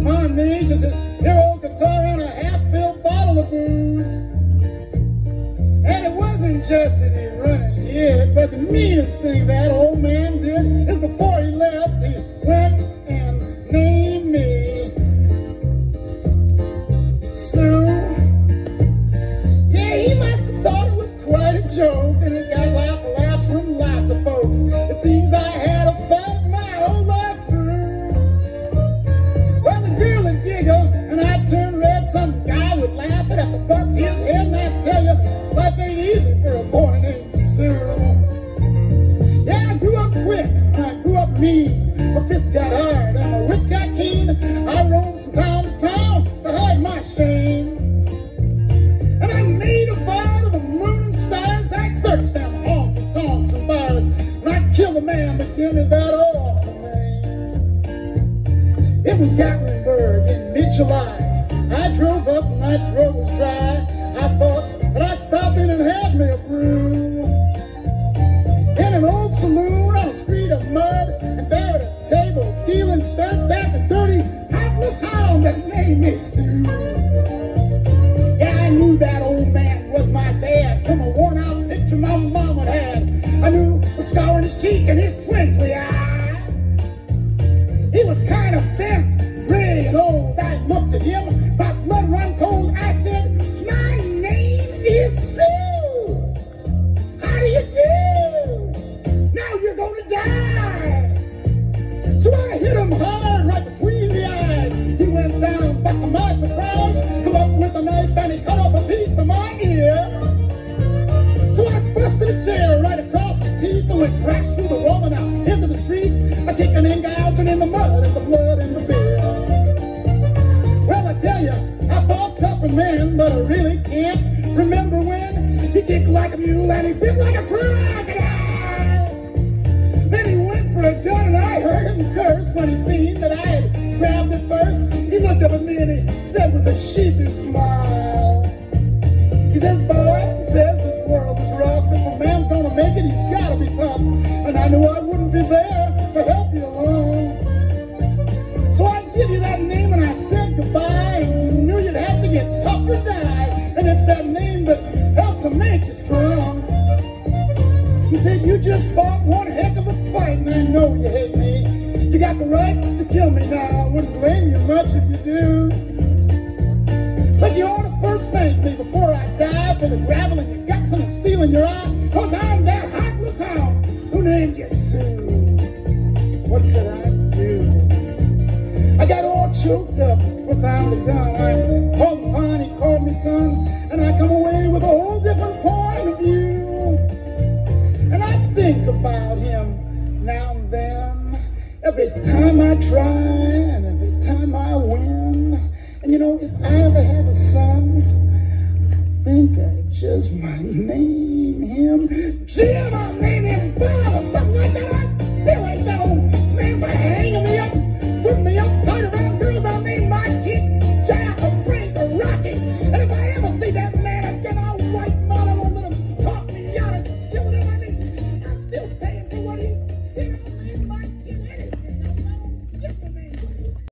my knee, just his here old guitar and a half-filled bottle of booze. And it wasn't just that he running it, but the meanest thing that old man did is before he left, he went and named me Sue. Yeah, he must have thought it was quite a joke, and it got In mid-July. I drove up my throat was dry. I thought that I'd stop in and have me a brew. In an old saloon on a street of mud. And there at a table dealing studs sat the dirty, hapless hound that named me Sue. My surprise, come up with a knife and he cut off a piece of my ear. So I busted a chair right across his teeth and went crash through the wall and out into the street. I kicking and gouging in the mud and the blood and the beer. Well, I tell you, I fought tougher men, but I really can't remember when. He kicked like a mule and he bit like a crocodile. Then he went for a gun and I heard him curse when he seen first. He looked up at me and he said with a sheepish smile. He says, boy, he says, this world is rough. If a man's gonna make it, he's gotta be tough. And I knew I wouldn't be there to help you along. So I give you that name and I said goodbye. And you knew you'd have to get tough or die. And it's that name that helped to make you strong. He said, you just fought one heck of a fight, and I know you hate me. You got the right to kill me now. I wouldn't blame you much if you do. But you ought to first thank me before I die for the gravel in your guts and the steel in your eye. Cause I'm that heartless hound who named you Sue. What could I do? I got all choked up without a gun. Upon, he called me son, and I come away with a whole different point of view. And I think about him every time I try and every time I win. And you know, if I ever have a son, I think I just might name him Jimmy.